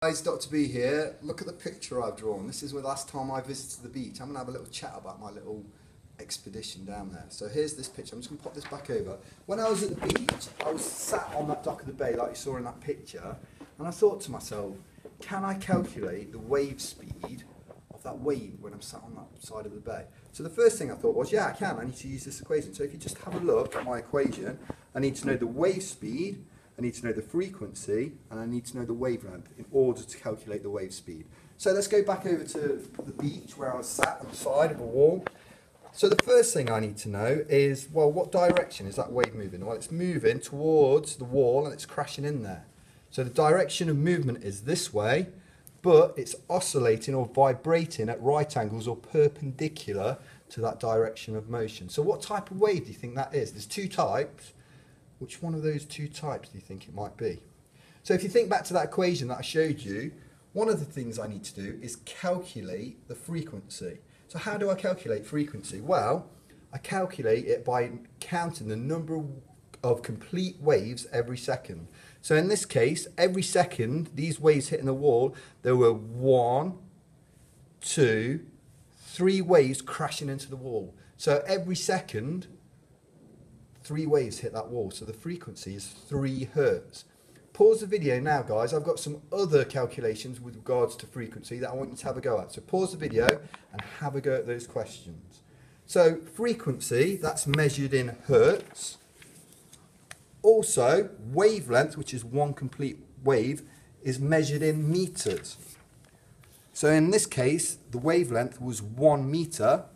Guys, Dr. B here. Look at the picture I've drawn. This is the last time I visited the beach. I'm going to have a little chat about my little expedition down there. So here's this picture. I'm just going to pop this back over. When I was at the beach, I was sat on that dock of the bay like you saw in that picture, and I thought to myself, can I calculate the wave speed of that wave when I'm sat on that side of the bay? So the first thing I thought was, yeah, I can. I need to use this equation. So if you just have a look at my equation, I need to know the wave speed, I need to know the frequency, and I need to know the wavelength in order to calculate the wave speed. So let's go back over to the beach where I was sat on the side of a wall. So the first thing I need to know is, well, what direction is that wave moving? Well, it's moving towards the wall and it's crashing in there. So the direction of movement is this way, but it's oscillating or vibrating at right angles or perpendicular to that direction of motion. So what type of wave do you think that is? There's two types. Which one of those two types do you think it might be? So if you think back to that equation that I showed you, one of the things I need to do is calculate the frequency. So how do I calculate frequency? Well, I calculate it by counting the number of complete waves every second. So in this case, every second, these waves hitting the wall, there were one, two, three waves crashing into the wall. So every second, three waves hit that wall. So the frequency is three hertz. Pause the video now, guys. I've got some other calculations with regards to frequency that I want you to have a go at. So pause the video and have a go at those questions. So frequency, that's measured in hertz. Also, wavelength, which is one complete wave, is measured in meters. So in this case, the wavelength was one meter.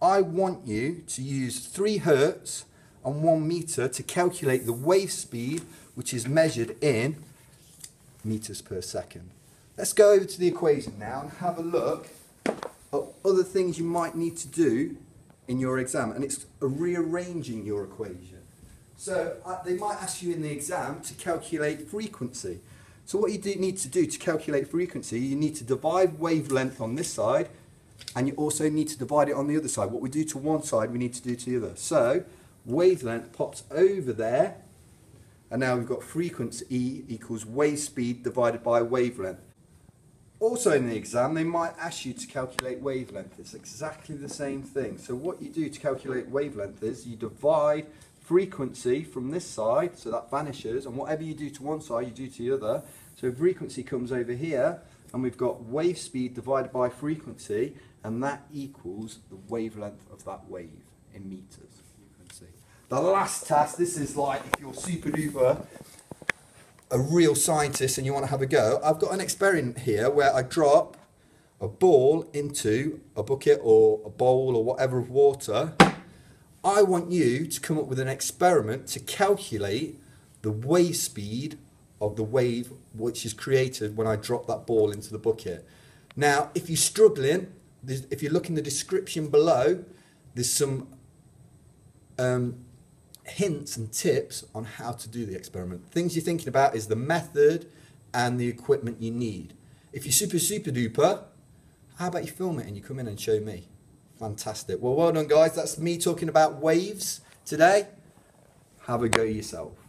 I want you to use three hertz and one meter to calculate the wave speed which is measured in meters per second. Let's go over to the equation now and have a look at other things you might need to do in your exam, and it's rearranging your equation. So uh, they might ask you in the exam to calculate frequency. So what you do need to do to calculate frequency, you need to divide wavelength on this side, and you also need to divide it on the other side. What we do to one side, we need to do to the other. So wavelength pops over there, and now we've got frequency E equals wave speed divided by wavelength. Also in the exam, they might ask you to calculate wavelength. It's exactly the same thing. So what you do to calculate wavelength is you divide frequency from this side, so that vanishes, and whatever you do to one side, you do to the other. So frequency comes over here, and we've got wave speed divided by frequency, and that equals the wavelength of that wave in meters. The last task, this is like if you're super duper a real scientist and you want to have a go, I've got an experiment here where I drop a ball into a bucket or a bowl or whatever of water. I want you to come up with an experiment to calculate the wave speed of the wave which is created when I drop that ball into the bucket. Now, if you're struggling, if you look in the description below, there's some um, hints and tips on how to do the experiment. Things you're thinking about is the method and the equipment you need. If you're super, super duper, how about you film it and you come in and show me? Fantastic. Well, well done, guys. That's me talking about waves today. Have a go yourself.